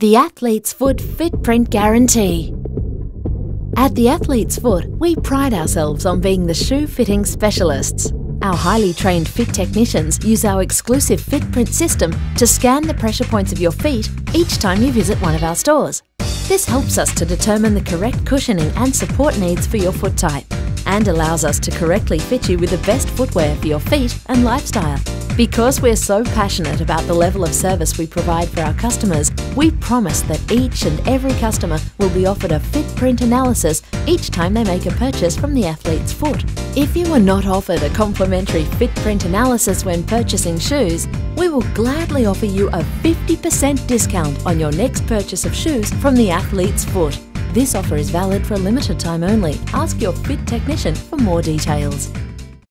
The Athlete's Foot FitPrint Guarantee. At The Athlete's Foot, we pride ourselves on being the shoe fitting specialists. Our highly trained fit technicians use our exclusive fit print system to scan the pressure points of your feet each time you visit one of our stores. This helps us to determine the correct cushioning and support needs for your foot type and allows us to correctly fit you with the best footwear for your feet and lifestyle. Because we're so passionate about the level of service we provide for our customers, we promise that each and every customer will be offered a FitPrint analysis each time they make a purchase from the athlete's foot. If you are not offered a complimentary FitPrint analysis when purchasing shoes, we will gladly offer you a 50% discount on your next purchase of shoes from the athlete's foot. This offer is valid for a limited time only. Ask your fit technician for more details.